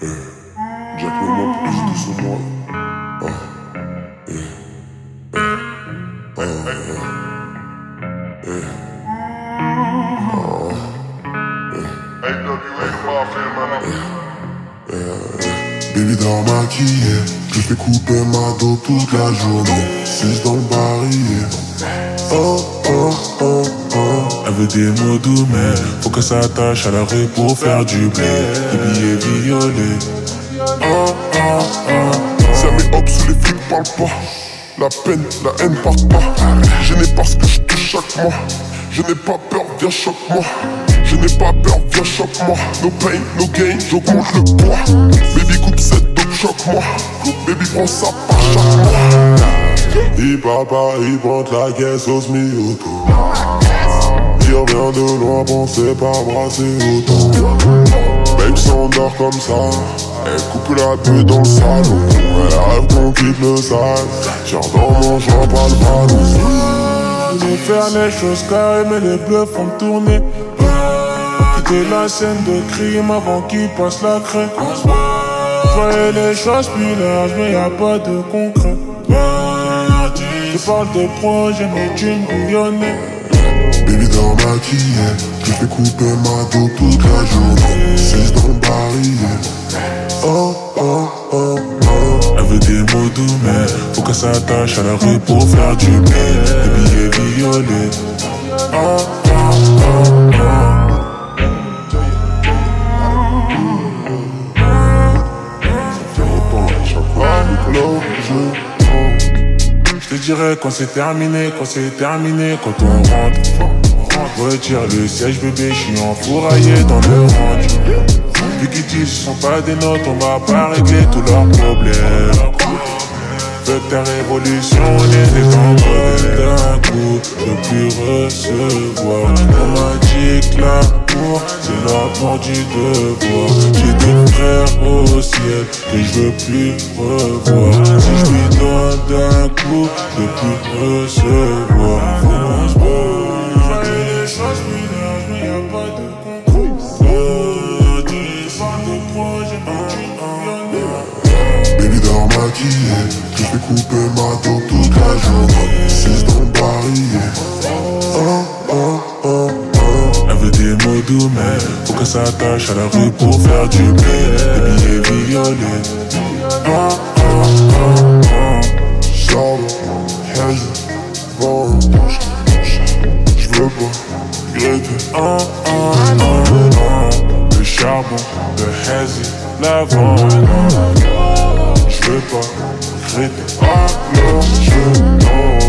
Eh, Jack Momo plus doucement. Ah, eh, eh, ah, eh, eh, eh. Baby dans maquillé, je fais couper ma dos toute la journée. 6 dans le barillet. Oh, oh, oh, oh. Des mots doux, mais faut que ça attache à la rue pour faire du blé. Des billets violets. Ah, ah, ah. Ça met hop sous les flics parlent pas. La peine, la haine part pas. Je n'ai pas ce que je touche chaque mois. Je n'ai pas peur, viens choque-moi. Je n'ai pas peur, viens choque-moi. No pain, no gain, j'augmente le poids. Baby coupe cette dope, choque-moi. Baby prends ça par chaque mois. Il parle pas, il pointe la caisse au smi-auto. Il revient de loin, pensez pas brasser autant. Babe s'endort comme ça. Elle coupe la bulle dans le salon. Elle rêve qu'on quitte le sale. Dans mon champ, pas le ballon. Je veux faire les choses carrées, mais les bleus font tourner. Quitter la scène de crime avant qu'il passe la craie. Voyais les choses plus larges, mais y a pas de concret. Je parle de projet, mais tu me bouillonnais. Baby dans maquillé, je fais couper ma dos toute la journée. 6 dans le barillet. Oh, oh, oh, oh. Elle veut des mots doux, mais faut que ça attache à la rue pour faire du blé. Des billets violets. Oh, oh, oh, oh. Je quand c'est terminé, quand c'est terminé, quand on rentre. Retire le siège bébé, je suis enfouraillé dans le range. Vu qu'ils disent ce sont pas des notes, on va pas régler tous leurs problèmes. Fais ta révolution, on est des d'un coup, je plus recevoir. On m'a dit que l'amour, c'est l'apport du devoir. J'ai des frères au ciel que je veux plus revoir. Si je plus recevoir. J'avais les choses larges, mais y a pas de concours. Oh, tu parles de projet, mais tu Baby dans maquillé, je fais couper ma dos toute la journée. 6 dans le barillet. Oh, oh, oh, oh. Elle veut des mots doux, mais faut que ça attache à la rue pour faire du blé. Des billets violets. Oh, oh, oh, oh. Charbon, haze, vent. Je veux pas regretter. Oh, oh, oh, oh. Le charbon, le hazy, l'avant. Je veux pas regretter. Ah non, je non.